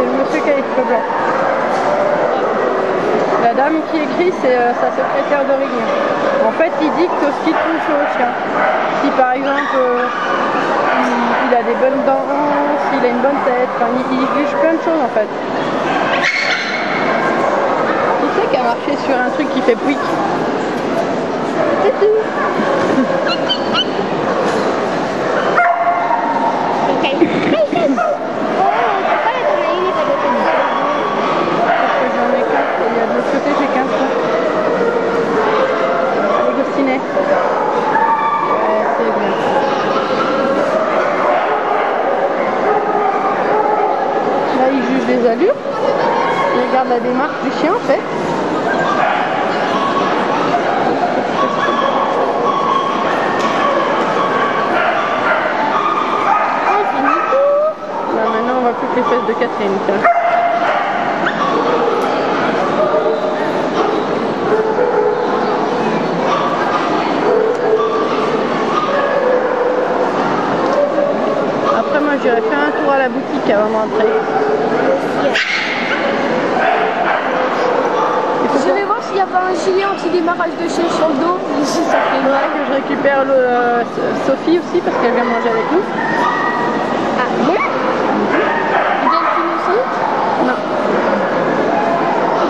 c'est monsieur qui a les cheveux blancs. La dame qui écrit, c'est euh, sa secrétaire de régime. En fait, il dicte ce qui touche au. Si par exemple, euh, il, a des bonnes dents, s'il a une bonne tête, enfin, il, il juge plein de choses en fait. Qui c'est qui a marché sur un truc qui fait pouic C'est. la démarche du chien en fait. Maintenant on va plus que les fesses de Catherine. Après moi j'irai faire un tour à la boutique avant de rentrer. Il faut Je vais voir s'il n'y a pas un gilet anti-démarrage de chien sur le dos. Ici, ça fait faudra que je récupère le, euh, Sophie aussi parce qu'elle vient manger avec nous. Ah bon? Delphine aussi? Non.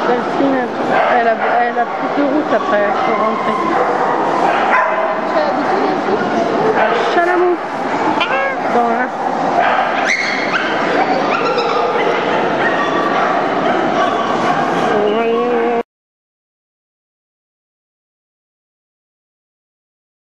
Delphine, elle a, elle a plus de route après pour rentrer. Tu as habité Delphine? À Chalamou, dans l'Ain.